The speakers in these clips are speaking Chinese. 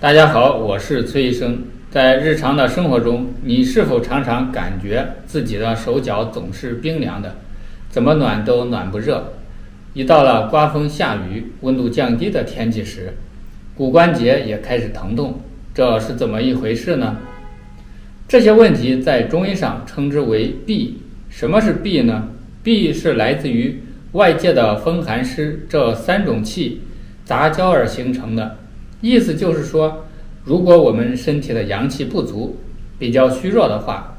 大家好，我是崔医生。在日常的生活中，你是否常常感觉自己的手脚总是冰凉的，怎么暖都暖不热？一到了刮风下雨、温度降低的天气时，骨关节也开始疼痛，这是怎么一回事呢？这些问题在中医上称之为痹。什么是痹呢？痹是来自于外界的风寒湿这三种气杂交而形成的。意思就是说，如果我们身体的阳气不足，比较虚弱的话，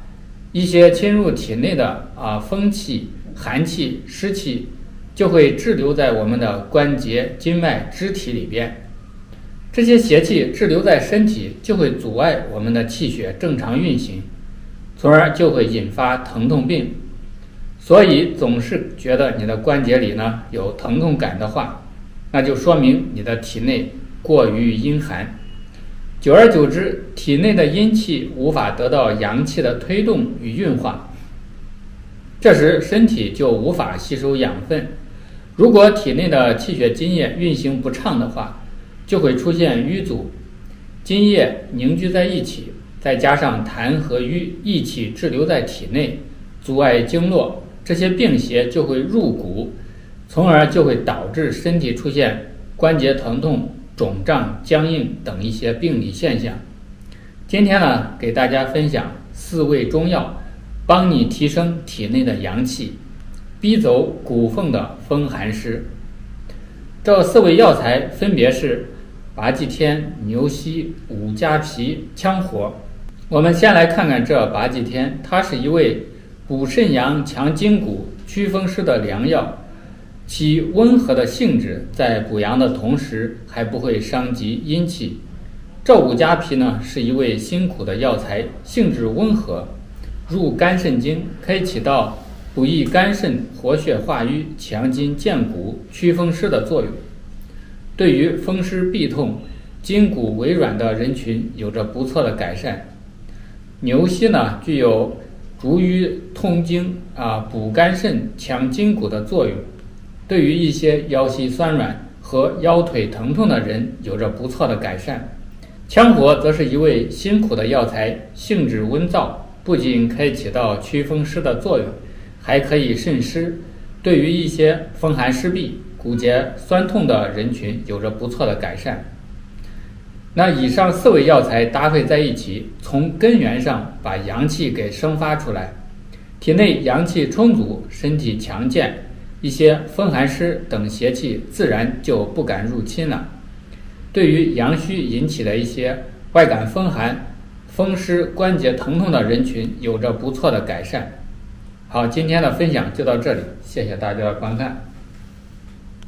一些侵入体内的啊风气、寒气、湿气，就会滞留在我们的关节、经脉、肢体里边。这些邪气滞留在身体，就会阻碍我们的气血正常运行，从而就会引发疼痛病。所以，总是觉得你的关节里呢有疼痛感的话，那就说明你的体内。过于阴寒，久而久之，体内的阴气无法得到阳气的推动与运化，这时身体就无法吸收养分。如果体内的气血津液运行不畅的话，就会出现瘀阻，津液凝聚在一起，再加上痰和瘀一起滞留在体内，阻碍经络，这些病邪就会入骨，从而就会导致身体出现关节疼痛。肿胀、僵硬等一些病理现象。今天呢，给大家分享四味中药，帮你提升体内的阳气，逼走骨缝的风寒湿。这四味药材分别是拔济天、牛膝、五加皮、羌活。我们先来看看这拔济天，它是一味补肾阳、强筋骨、祛风湿的良药。其温和的性质，在补阳的同时，还不会伤及阴气。这五加皮呢，是一味辛苦的药材，性质温和，入肝肾经，可以起到补益肝肾、活血化瘀、强筋健骨、祛风湿的作用。对于风湿痹痛、筋骨微软的人群，有着不错的改善。牛膝呢，具有逐瘀通经啊、补肝肾、强筋骨的作用。对于一些腰膝酸软和腰腿疼痛的人，有着不错的改善。羌活则是一味辛苦的药材，性质温燥，不仅可以起到祛风湿的作用，还可以渗湿。对于一些风寒湿痹、骨节酸痛的人群，有着不错的改善。那以上四味药材搭配在一起，从根源上把阳气给生发出来，体内阳气充足，身体强健。一些风寒湿等邪气自然就不敢入侵了。对于阳虚引起的一些外感风寒、风湿关节疼痛的人群，有着不错的改善。好，今天的分享就到这里，谢谢大家的观看。